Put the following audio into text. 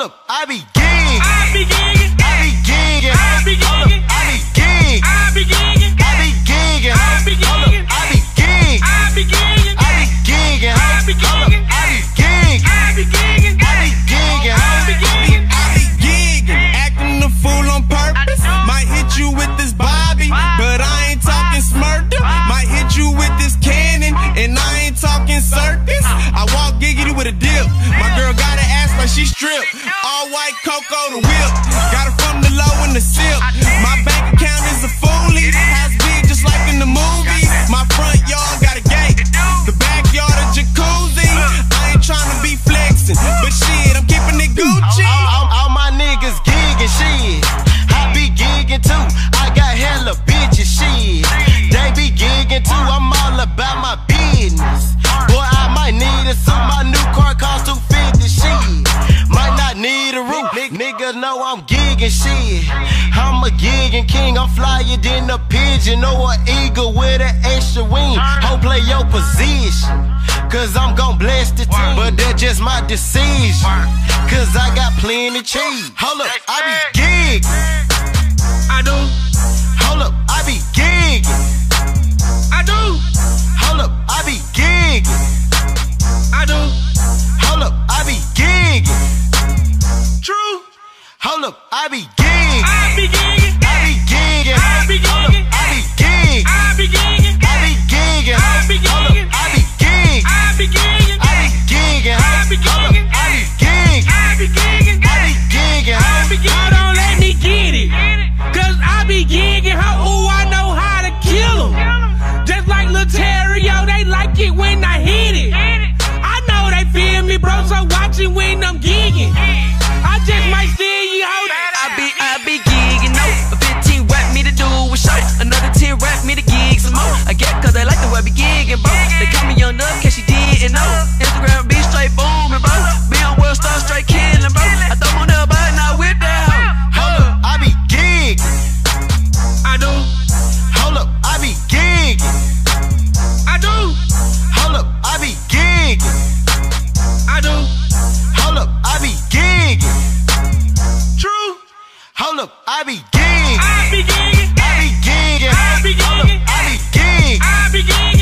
Up, I be gigging. I be gigging. I be gigging. I be gigging. I be gigging. I be gigging. I be gigging. I be gigging. I be gigging. I be gigging. I be gigging. I be Hold gigging. I be gigging. I be gigging. I be gigging. I be gigging. I be gigging, acting a fool on purpose. Might hit you with this Bobby, but I ain't talking smurder. Might hit you with this cannon, and I ain't talking circus. I walk giggity with a dip. My girl got an ass like she whip. Got it from the low in the sip. My bank account is a foolie. House big just like in the movies. My front yard got a gate. The backyard a jacuzzi. I ain't trying to be flexing, but shit, I'm keeping it Gucci. All, all, all my niggas gigging shit. I be gigging too. I got hella bitches shit. They be gigging too. I'm I'm gigging shit. I'm a gigging king. I'm flyer than a pigeon or an eagle with an extra wing. Ho, play your position. Cause I'm gon' bless the team. But that's just my decision. Cause I got plenty cheese. Hold up, I be I be gigging. I be gigging. I be gigging. I be gigging. I be gigging. I be gigging. I be gigging. I be gigging. I be gigging. I be gigging. I be gigging. I be gigging. I be gigging. I be gigging. I be gigging. I be gigging. Hold on, let me get it. Cause I be gigging how, ooh, I know how to kill 'em. Just like Laterio, they like it when I hit it. I know they feel me, bro, so watch it when I'm gigging. I just might steal I be gigging. I be gigging. I be gigging. I be gigging. I be gigging.